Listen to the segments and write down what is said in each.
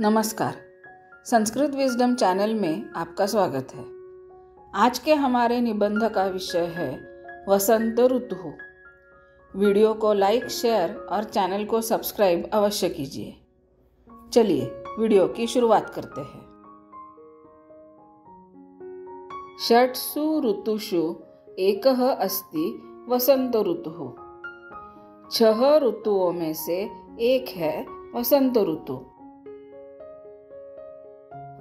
नमस्कार। Sanskrit wisdom channel में आपका स्वागत है। आज के हमारे निबंध का विषय है, वसंत ऋतु। वीडियो को लाइक, शेयर और चैनल को सब्सक्राइब अवश्य कीजिए। चलिए, वीडियो की शुरुआत करते हैं। षट्सु ऋतुषु एक अस्ति वसंत ऋतु। छह ऋतुओं में से एक है वसंत ऋतु।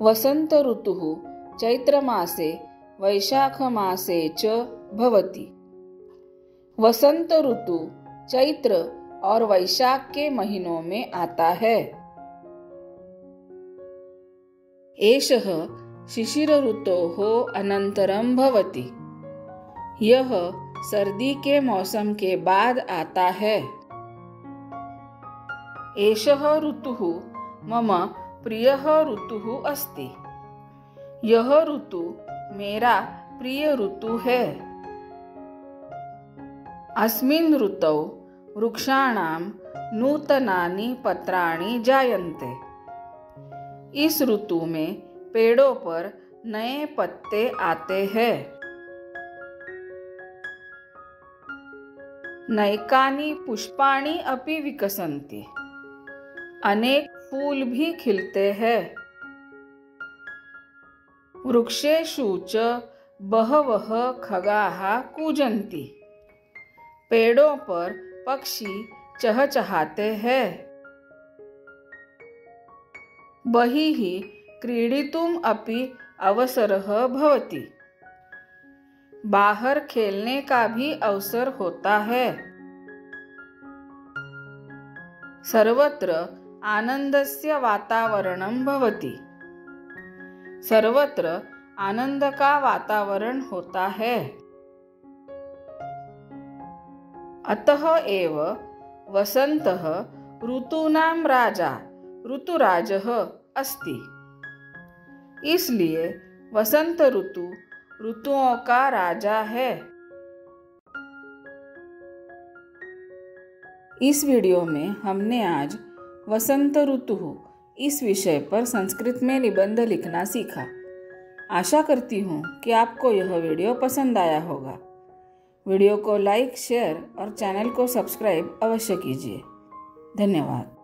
वसंत ऋतुः चैत्रमासे, वैशाखमासे च भवति। वसंत ऋतु चैत्र और वैशाख के महीनों में आता है। एषः शिशिर ऋतोः अनंतरम भवति। यह सर्दी के मौसम के बाद आता है। एषः ऋतुः मम प्रिय ऋतु अस्ति। यह ऋतु मेरा प्रिय ऋतु है। अस्मिन् ऋतौ वृक्षाणां नूतनानि पत्राणि जायन्ते। इस ऋतु में पेड़ों पर नए पत्ते आते हैं। नैकानि पुष्पाणि अपि विकसन्ति। अनेक फूल भी खिलते हैं। वृक्षेषु च बहवह खगाः कूजन्ति। पेड़ों पर पक्षी चहचहाते हैं। बहिः क्रीडितुम् अपि अवसरः भवति। बाहर खेलने का भी अवसर होता है। सर्वत्र आनंदस्य वातावरणं भवति। सर्वत्र आनंद का वातावरण होता है। अतः एव वसन्तः ऋतूनां राजा, ऋतुराजः अस्ति। इसलिए वसंत ऋतु ऋतुओं का राजा है। इस वीडियो में हमने आज वसंत ऋतु इस विषय पर संस्कृत में निबंध लिखना सीखा। आशा करती हूँ कि आपको यह वीडियो पसंद आया होगा। वीडियो को लाइक, शेयर और चैनल को सब्सक्राइब अवश्य कीजिए। धन्यवाद।